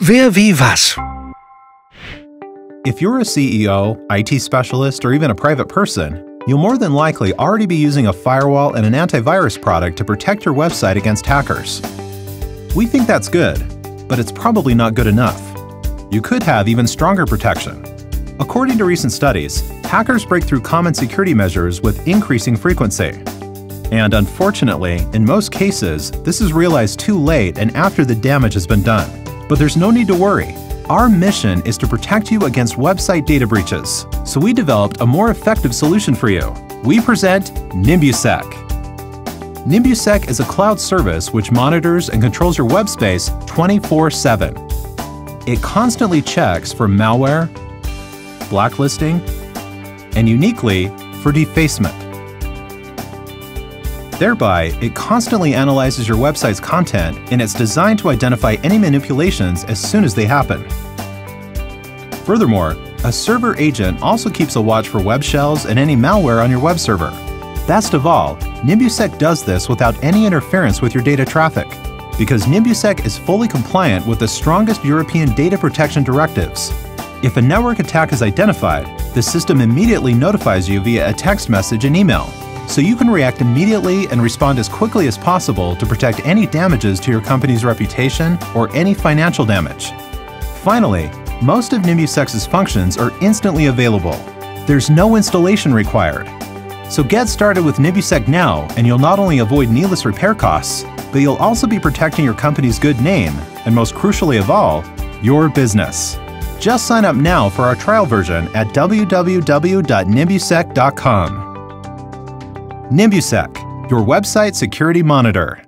Wer wie was. If you're a CEO, IT specialist, or even a private person, you'll more than likely already be using a firewall and an antivirus product to protect your website against hackers. We think that's good, but it's probably not good enough. You could have even stronger protection. According to recent studies, hackers break through common security measures with increasing frequency. And unfortunately, in most cases, this is realized too late and after the damage has been done. But there's no need to worry. Our mission is to protect you against website data breaches, so we developed a more effective solution for you. We present Nimbusec. Nimbusec is a cloud service which monitors and controls your web space 24 7. It constantly checks for malware, blacklisting, and uniquely for defacement. Thereby, it constantly analyzes your website's content and it's designed to identify any manipulations as soon as they happen. Furthermore, a server agent also keeps a watch for web shells and any malware on your web server. Best of all, Nimbusec does this without any interference with your data traffic, because Nimbusec is fully compliant with the strongest European data protection directives. If a network attack is identified, the system immediately notifies you via a text message and email, so you can react immediately and respond as quickly as possible to protect any damages to your company's reputation or any financial damage. Finally, most of Nimbusec's functions are instantly available. There's no installation required. So get started with Nimbusec now and you'll not only avoid needless repair costs, but you'll also be protecting your company's good name, and most crucially of all, your business. Just sign up now for our trial version at www.nimbusec.com. Nimbusec, your website security monitor.